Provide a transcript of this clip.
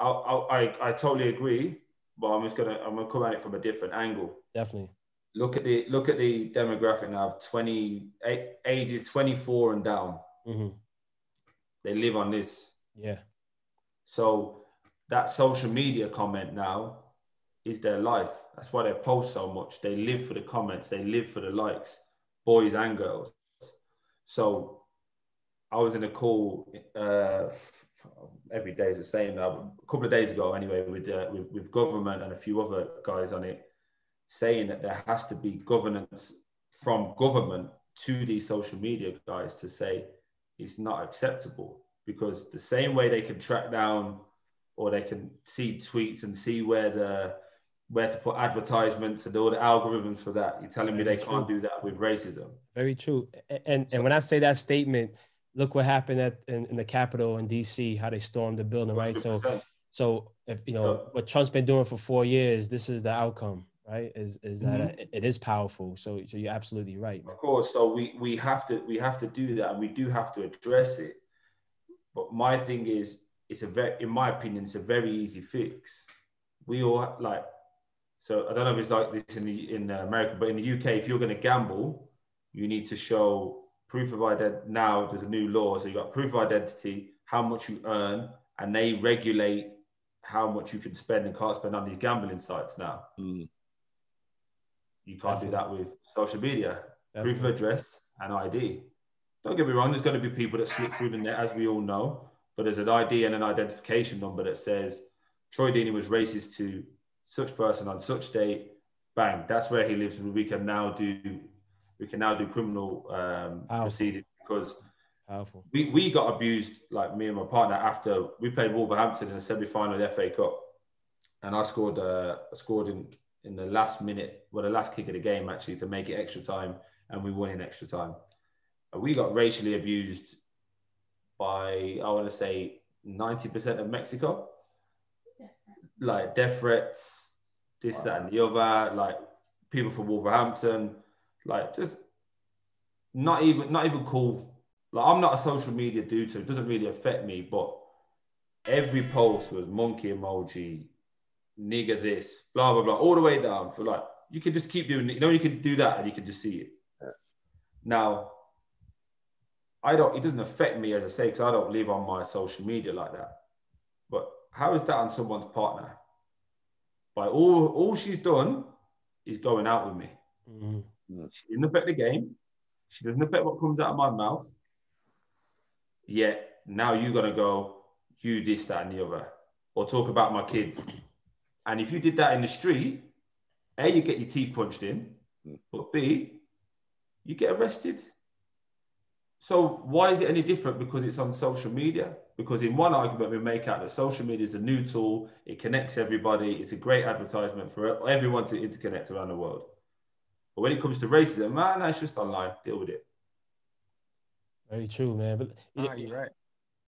I, I, I, totally agree, but I'm just gonna I'm gonna come at it from a different angle. Definitely. Look at the look at the demographic now of 20 ages 24 and down. hmm They live on this. Yeah. So that social media comment now is their life. That's why they post so much. They live for the comments, they live for the likes, boys and girls. So I was in a call uh, every day is the same now. A couple of days ago, anyway, with, uh, with with government and a few other guys on it, saying that there has to be governance from government to these social media guys to say it's not acceptable because the same way they can track down or they can see tweets and see where the where to put advertisements and all the algorithms for that. You're telling me they true. can't do that with racism. Very true. A- And So- and when I say that statement, look what happened at in, in the Capitol in DC, how they stormed the building, right? So 100%. so if you know what Trump's been doing for four years, this is the outcome, right? Is is that Mhm. it- it is powerful. So so you're absolutely right, man. Of course, so we we have to we have to do that, and we do have to address it. But my thing is, it's a very, in my opinion, it's a very easy fix. We all like, so I don't know if it's like this in the in America, but in the UK, if you're going to gamble, you need to show proof of identity. Now there's a new law, so you've got proof of identity, how much you earn, and they regulate how much you can spend and can't spend on these gambling sites now. Mm. You can't do that with social media proof of address and ID. Don't get me wrong, there's going to be people that slip through the net, as we all know, but there's an ID and an identification number that says Troy Deeney was racist to such person on such date. Bang, that's where he lives, and we can now do we can now do criminal um, proceedings because Powerful. we, we got abused, like me and my partner, after we played Wolverhampton in the semi final of the FA Cup. And I scored uh, scored in, in the last minute, well, the last kick of the game actually to make it extra time, and we won in extra time. And we got racially abused by, I want to say, 90% of Mexico. Like death threats, this, that, and the other, like people from Wolverhampton, like just not even not even cool. Like I'm not a social media dude, so it doesn't really affect me. But every post was monkey emoji, nigger this, blah blah blah, all the way down for like you can just keep doing it. You know, you can do that and you can just see it. Now, I don't. It doesn't affect me as I say because I don't live on my social media like that. But how is that on someone's partner? By all all she's done is going out with me. Mm-hmm. Mhm. She didn't affect the game. She doesn't affect what comes out of my mouth. Yet now you're gonna go, you this, that, and the other, or talk about my kids. And if you did that in the street, A, you get your teeth punched in, but B, you get arrested. So why is it any different because it's on social media? Because in one argument we make out that social media is a new tool, it connects everybody, it's a great advertisement for everyone to interconnect around the world. But when it comes to racism, man, that's just online. Deal with it. Very true, man. But you you're right.